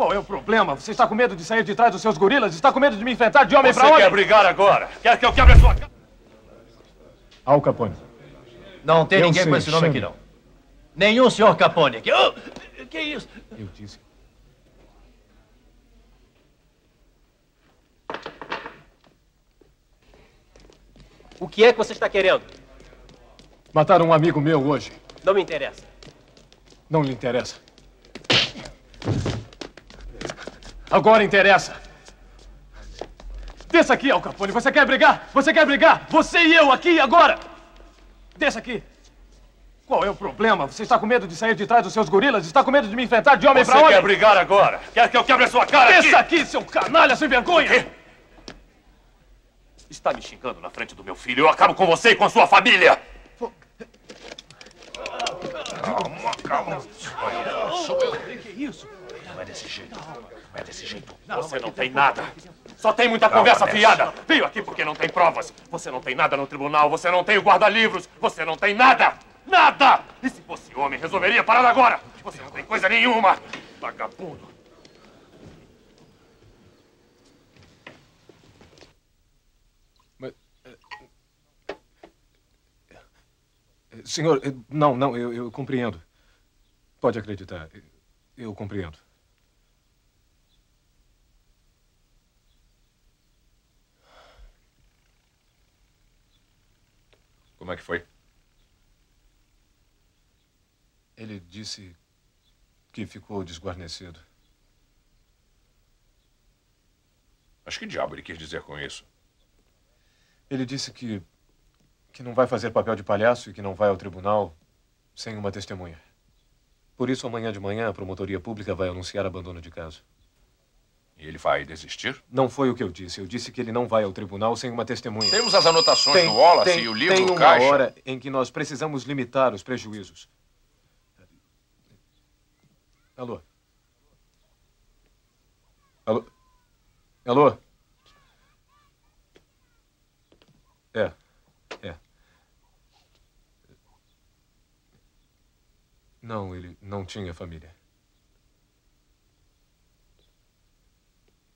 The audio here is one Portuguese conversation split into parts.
Qual é o problema? Você está com medo de sair de trás dos seus gorilas? Está com medo de me enfrentar de homem para homem? Você quer brigar agora? Quer que eu quebre a sua cara? Al Capone. Não tem Eu ninguém sei, com esse nome Shang. aqui, não. Nenhum senhor Capone aqui. Oh, que isso? Eu disse. O que é que você está querendo? Mataram um amigo meu hoje. Não me interessa. Não lhe interessa. Agora interessa. Desça aqui, Al Capone. Você quer brigar? Você quer brigar? Você e eu aqui agora. Desça aqui. Qual é o problema? Você está com medo de sair de trás dos seus gorilas? Está com medo de me enfrentar de homem Você para homem? quer brigar agora? Quer que eu quebre a sua cara Desça aqui? aqui, seu canalha sem vergonha! Está me xingando na frente do meu filho. Eu acabo com você e com a sua família. Calma, calma. Que isso? Não é desse jeito. Não é desse jeito. Você não tem nada. Só tem muita conversa fiada. Veio aqui porque não tem provas. Você não tem nada no tribunal. Você não tem o guarda-livros. Você não tem nada. Nada! E se fosse homem, resolveria parar agora. Você não tem coisa nenhuma. Vagabundo. Senhor, eh, não, não, eu, eu compreendo. Pode acreditar. Eu compreendo. Como é que foi? Ele disse que ficou desguarnecido. Mas que diabo ele quis dizer com isso? Ele disse que que não vai fazer papel de palhaço e que não vai ao tribunal sem uma testemunha. Por isso, amanhã de manhã, a promotoria pública vai anunciar abandono de caso. E ele vai desistir? Não foi o que eu disse. Eu disse que ele não vai ao tribunal sem uma testemunha. Temos as anotações do Wallace tem, e o livro Tem uma Caixa. hora em que nós precisamos limitar os prejuízos. Alô? Alô? Alô? É, é. Não, ele não tinha família.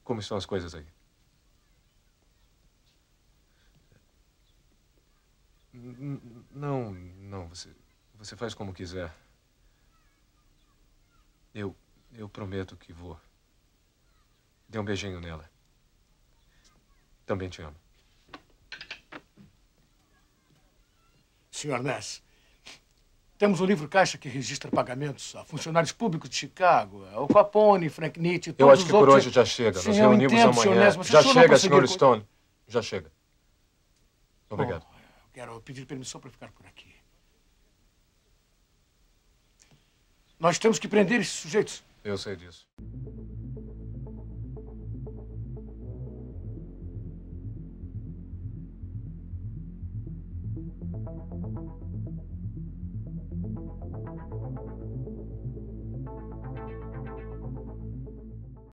Como estão as coisas aí? Não, não, você, você faz como quiser. Eu, eu prometo que vou. Dê um beijinho nela. Também te amo. Senhor Ness, temos um livro caixa que registra pagamentos a funcionários públicos de Chicago, ao Capone, Frank Nietzsche, todos Eu acho que por outros. hoje já chega. Sim, eu reunimos entendo, amanhã. Já o chega, senhor Stone. Já chega. Obrigado. Bom, eu quero pedir permissão para ficar por aqui. Nós temos que prender esses sujeitos. Eu sei disso.